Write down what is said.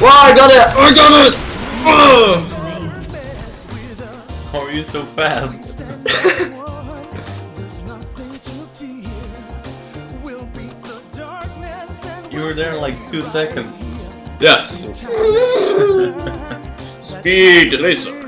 Wow, I got it! I got it! How are you so fast? you were there in like two seconds. Yes. Speed laser.